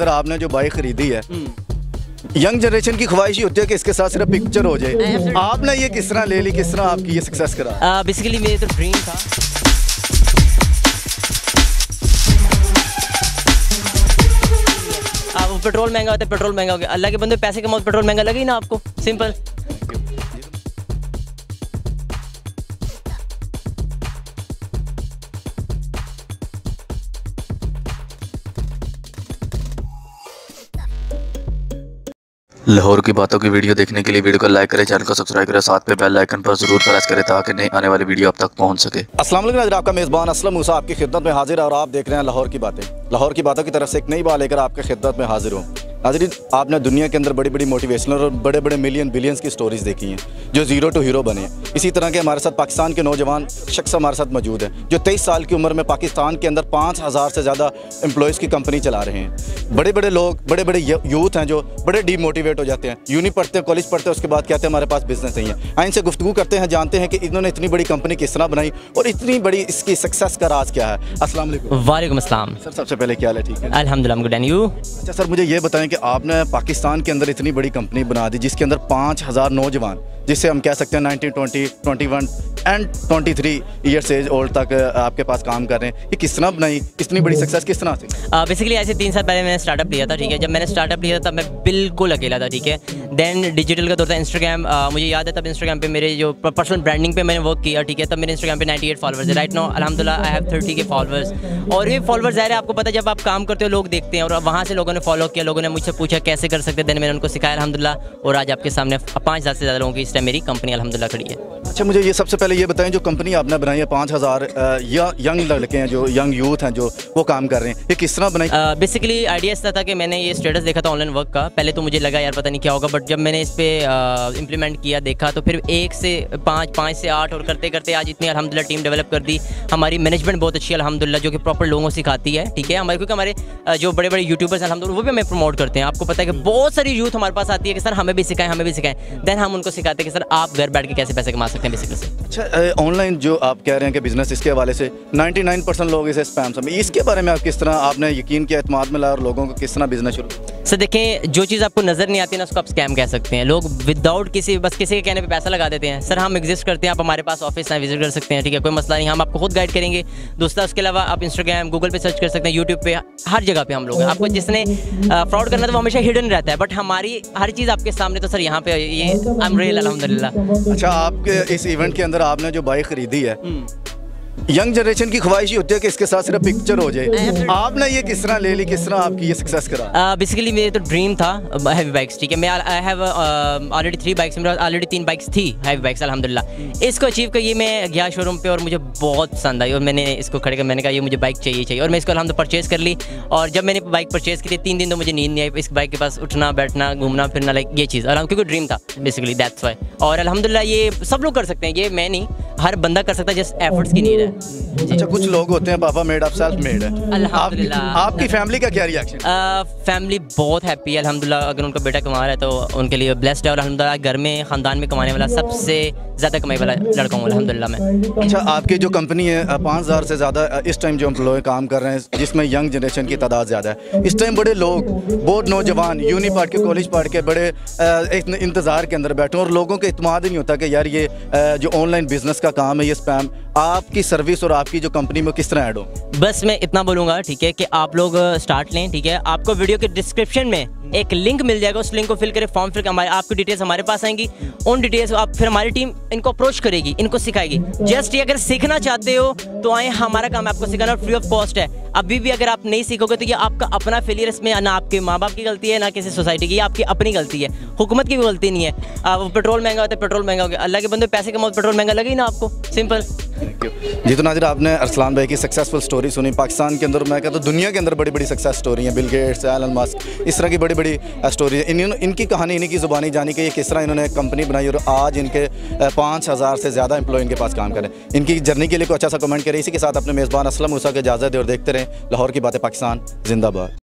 अगर आपने जो बाइक खरीदी है यंग जनरेशन की ख्वाहिश ही होती है कि इसके साथ सिर्फ़ पिक्चर हो जाए। आपने ये किस तरह ले ली किस तरह आपकी ये सक्सेस करा? बेसिकली मेरे तो ड्रीम था। पेट्रोल महँगा होता है पेट्रोल महँगा हो गया। अल्लाह के बंदे पैसे कमाओ पेट्रोल महँगा लगे ही ना आपको। सिंपल लाहौर की बातों की वीडियो देखने के लिए वीडियो को लाइक करें चैनल को सब्सक्राइब करें साथ में बेल आइकन पर ज़रूर प्रेस करें ताकि नई आने वाली वीडियो आप तक पहुँच सके। नाज़रीन, आपका मेज़बान असलम मूसा आपकी खिदमत में हाजिर है और आप देख रहे हैं लाहौर की बातें। लाहौर की बातों की तरफ़ से एक नई बात लेकर आपकी खिदमत में हाजिर हूँ। नाजरीन आपने दुनिया के अंदर बड़ी बड़ी मोटिवेशनल और बड़े बड़े मिलियन बिलियंस की स्टोरीज देखी हैं जो ज़ीरो टू हीरो बने इसी तरह के हमारे साथ पाकिस्तान के नौजवान शख्स हमारे साथ मौजूद हैं जो तेईस साल की उम्र में पाकिस्तान के अंदर पाँच हज़ार से ज़्यादा एम्प्लॉयज़ की कंपनी चला रहे हैं। बड़े बड़े लोग बड़े बड़े यूथ हैं जो बड़े डीमोटिवेट हो जाते हैं। यूनी पढ़ते हैं कॉलेज पढ़ते हैं उसके बाद कहते हैं हमारे पास बिज़नेस नहीं है। आइन से गुफ्तु करते हैं जानते हैं कि इन्होंने इतनी बड़ी कंपनी किस तरह बनाई और इतनी बड़ी इसकी सक्सेस का राज क्या है। वालेकुम। वालेकुम सर सबसे पहले क्या है? ठीक है। अल्हम्दुलिल्लाह गुड एंड यू अच्छा सर मुझे ये बताएँ कि आपने पाकिस्तान के अंदर इतनी बड़ी कंपनी बना दी, जिसके अंदर पाँच हज़ार नौजवान, जिससे हम कह सकते हैं nineteen twenty twenty one and twenty three years age old तक आपके पास काम कर रहे हैं। ये किस तरह बनाई, कितनी बड़ी सक्सेस किस तरह से? बेसिकली ऐसे तीन साल पहले मैंने स्टार्टअप लिया था, ठीक है। जब मैंने स्टार्टअप लिया था मैं बिल्कुल अकेला था, ठीक है। देन डिजिटल का दौर था इंस्टाग्राम मुझे याद है तब इंस्टाग्राम पे मेरे जो पर्सनल ब्रांडिंग पे मैंने वर्क किया, ठीक है? तब मेरे इंस्टाग्राम पे 98 फॉलोवर्स है। राइट नो अलहमदिल्ला आई हैव 30 के फॉलोवर्स और ये फॉलोवर्स ज़ाहिर है, आपको पता जब आप काम करते हो, लोग देखते हैं और वहाँ से लोगों ने फॉलो किया, लोगों ने मुझसे पूछा, कैसे कर सकते हैं? देन मैंने उनको सिखाया, अलहमदिल्ला। और आज आपके सामने पाँच हज़ार से ज़्यादा लोगों की इस टाइम मेरी कंपनी अलहमदिल्ला, खड़ी है। अच्छा मुझे ये सबसे पहले ये बताएँ, जो कंपनी आपने बनाई है, पाँच हज़ार यंग लड़के हैं, जो यंग यूथ हैं, जो वो काम कर रहे हैं, ये किस तरह बनाई? बेसिकली आइडिया इस था कि मैंने ये स्टेटस देखा था ऑनलाइन वर्क का। पहले तो मुझे लगा, यार, पता नहीं क्या होगा बट जब मैंने इस पर इम्प्लीमेंट किया, देखा तो फिर एक से पाँच पाँच से आठ और करते करते आज इतनी अलहमदिल्ला टीम डेवलप कर दी। हमारी मैनेजमेंट बहुत अच्छी अलहमदिल्ला, जो कि प्रॉपर लोगों को सिखाती है, ठीक है? हमारे, क्योंकि हमारे जो बड़े बड़े यूट्यूबर्स अलहमदिल्ला, वो भी हमें प्रमोट करते हैं। आपको पता है कि बहुत सारी यूथ हमारे पास आती है कि, सर, हमें भी सिखाएँ, हमें भी सिखाएँ। देन हम उनको सिखाते हैं कि, सर, आप घर बैठ के कैसे पैसे कमा सकते हैं बेसिकली अच्छा ऑनलाइन जो आप कह रहे हैं कि बिज़नेस इसके हवाले से 99 परसेंट लोग इसे स्पैम समझ। इसके बारे में आप किस तरह आपने यकीन किया अतमाद में लाया और लोगों को किस तरह बिज़नेस शुरू? सर देखें जो चीज़ आपको नज़र नहीं आती ना उसको आप स्कैम कह सकते हैं। लोग विदाउट किसी बस किसी के कहने पे पैसा लगा देते हैं। सर हम एग्जिस्ट करते हैं आप हमारे पास ऑफ़िस आए विज़िट कर सकते हैं ठीक है? कोई मसला नहीं हम आपको खुद गाइड करेंगे। दोस्तों उसके अलावा आप इंस्टाग्राम गूगल पे सर्च कर सकते हैं यूट्यूब पे हर जगह पे हम लोग हैं। आपको जिसने फ्रॉड करना है तो वो हमेशा हिडन रहता है। बट हमारी हर चीज़ आपके सामने तो सर यहाँ पे ये आई एम रियल अलहमदिल्ला अच्छा आपके इस इवेंट के अंदर आपने जो बाइक खरीदी है यंग जनरेशन की ख्वाहिश ही होती है कि इसके साथ सिर्फ़ पिक्चर हो जाए। आपने ये किस तरह ले ली किस तरह आपकी ये सक्सेस करा? बेसिकली मेरे तो ड्रीम था हैवी बाइक्स ठीक है? मैं I have already three bikes मेरे ऑलरेडी तीन बाइक्स थी हैवी बाइक्स अल्हम्दुलिल्लाह। इसको अचीव करिए मैं गया शोरूम पे और मुझे बहुत पसंद आई और मैंने इसको खड़े कर मैंने कहा ये मुझे बाइक चाहिए चाहिए। और मैं इसको अलहमद परचेज़ कर ली और जब मैंने बाइक परचेज़ की थी तीन दिन तो मुझे नींद नहीं आई। इस बाइक के पास उठना बैठना घूमना फिरना लाइक ये चीज़ और क्योंकि ड्रीम था बेसिकली दैट्स वाई और अलहमदिल्ला ये सब लोग कर सकते हैं ये मैं नहीं हर बंदा कर सकता है जस्ट एफर्ट्स की नीड है। जी। अच्छा कुछ लोग होते हैं पापा मेड आप सेल्फ मेड है। अल्हम्दुलिल्लाह। आपकी फैमिली का क्या रिएक्शन फैमिली बहुत हैप्पी है अल्हम्दुलिल्लाह अगर उनका बेटा कमा रहा है तो उनके लिए ब्लेस्ड है और अल्हम्दुलिल्लाह घर में ख़ानदान में कमाने वाला सबसे ज़्यादा कमाई वाला लड़का हूँ अल्हम्दुलिल्लाह मैं। अच्छा आपकी जो कंपनी है पाँच हज़ार से ज़्यादा इस टाइम जो एम्प्लॉय काम कर रहे हैं जिसमें यंग जनरेशन की तादाद ज़्यादा है। इस टाइम बड़े लोग बहुत नौजवान यूनी पढ़ के कॉलेज पढ़ के बड़े इंतज़ार के अंदर बैठे और लोगों को इतमाद ही नहीं होता कि यार ये जो ऑनलाइन बिज़नेस का काम है ये स्पैम आपकी सर्विस और आपकी जो कंपनी में किस तरह ऐड हो? बस मैं इतना बोलूँगा, ठीक है, कि आप लोग स्टार्ट लें, ठीक है। आपको वीडियो के डिस्क्रिप्शन में एक लिंक मिल जाएगा, उस लिंक को फिल करें फॉर्म फिल हमारे आपकी डिटेल्स हमारे पास आएँगी। उन डिटेल्स आप फिर हमारी टीम इनको अप्रोच करेगी, इनको सिखाएगी। जस्ट ये अगर सीखना चाहते हो तो आए, हमारा काम आपको सिखाना फ्री ऑफ़ कॉस्ट है। अभी भी अगर आप नहीं सीखोगे तो ये आपका अपना फेलियर इसमें ना आपके माँ बाप की गलती है ना किसी सोसाइटी की आपकी अपनी गलती है। हुकूमत की भी गलती नहीं है। आ, पेट्रोल महँगा होता है पेट्रोल महँगा हो गया। अल्लाह के बंदे पैसे कमाओ पेट्रोल महँगा लगे ना आपको। सिंपल जी तो नाजिर आपने अरसलान भाई की सक्सेसफुल स्टोरी सुनी। पाकिस्तान के अंदर मैं कहता हूँ दुनिया के अंदर बड़ी बड़ी सक्सेस स्टोरी हैं। बिल गेट्स एलन मस्क इस तरह की बड़ी बड़ी स्टोरी है। इन, इनकी कहानी इन्हीं की ज़ुबानी जानी कि किस तरह इन्होंने कंपनी बनाई और आज इनके पाँच हज़ार से ज़्यादा एम्प्लॉय इनके पास काम करें। इनकी जर्नी के लिए कोई अच्छा सा कमेंट करें। इसी के साथ अपने मेज़बान असलम मूसा के इजाज़त और देखते रहें। लाहौर की बातें पाकिस्तान जिंदाबाद।